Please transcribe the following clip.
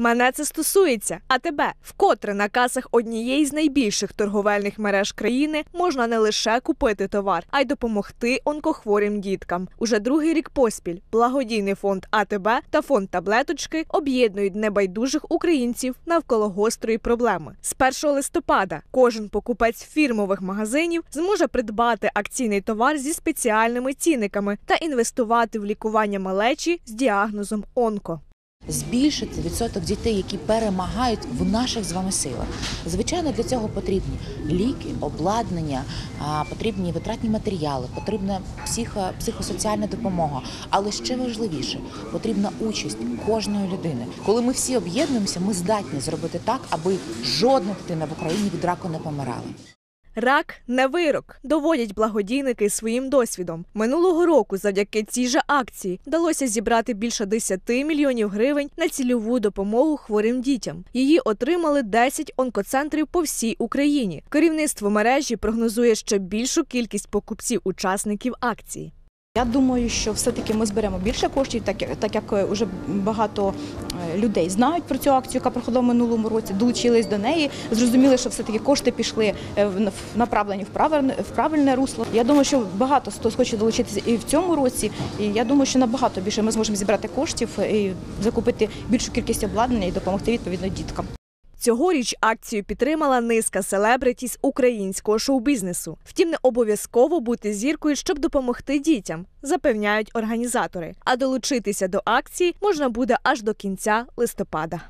Мене це стосується. А тебе вкотре на касах однієї з найбільших торговельних мереж країни можна не лише купити товар, а й допомогти онкохворим діткам. Уже другий рік поспіль благодійний фонд АТБ та фонд таблеточки об'єднують небайдужих українців навколо гострої проблеми. З 1 листопада кожен покупець фірмових магазинів зможе придбати акційний товар зі спеціальними цінниками та інвестувати в лікування малечі з діагнозом онко. Збільшити відсоток дітей, які перемагають в наших з вами силах. Звичайно, для цього потрібні ліки, обладнання, потрібні витратні матеріали, потрібна психо, психосоціальна допомога. Але ще важливіше, потрібна участь кожної людини. Коли ми всі об'єднуємося, ми здатні зробити так, аби жодна дитина в Україні від раку не помирала. Рак не вирок, доводять благодійники своїм досвідом. Минулого року, завдяки цій же акції, вдалося зібрати більше 10 мільйонів гривень на цільову допомогу хворим дітям. Її отримали 10 онкоцентрів по всій Україні. Керівництво мережі прогнозує ще більшу кількість покупців-учасників акції. Я думаю, що все-таки ми зберемо більше коштів, так як так як вже багато е, людей знають про цю акцію, яка проходила в минулому році, долучились до неї, зрозуміли, що все-таки кошти пішли е, направлені в правильне русло. Я думаю, що багато хто схоче долучитися і в цьому році. І я думаю, що набагато більше ми зможемо зібрати коштів і закупити більшу кількість обладнання і допомогти відповідно діткам. Цьогоріч акцію підтримала низка селебриті з українського шоу-бізнесу. Втім, не обов'язково бути зіркою, щоб допомогти дітям, запевняють організатори. А долучитися до акції можна буде аж до кінця листопада.